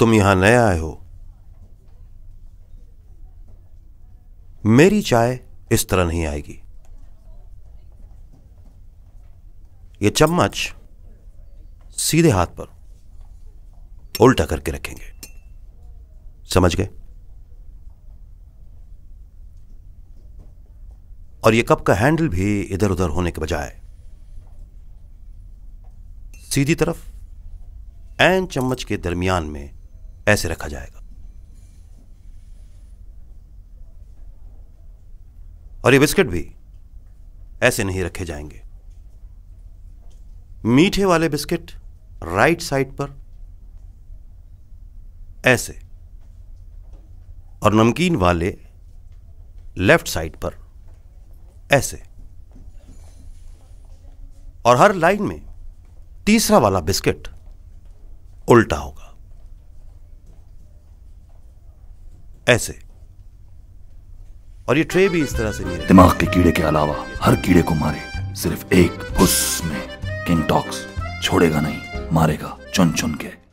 तुम यहाँ नए आए हो। मेरी चाय इस तरह नहीं आएगी। ये चम्मच सीधे हाथ पर उल्टा करके रखेंगे। समझ गए? और ये कप का हैंडल भी इधर उधर होने के बजाय सीधी तरफ़ एन चम्मच के दरमियान में ऐसे रखा जाएगा। और ये बिस्किट भी ऐसे नहीं रखे जाएँगे। मीठे वाले बिस्किट राइट साइड पर ऐसे और नमकीन वाले लेफ़्ट साइड पर ऐसे। और हर लाइन में तीसरा वाला बिस्किट उल्टा होगा। ऐसे। और ये ट्रे भी इस तरह से नहीं दिमाग के कीड़े के अलावा हर कीड़े को मारे, सिर्फ़ एक पुस में। किंग टॉक्स छोड़ेगा नहीं, मारेगा चुन चुन के।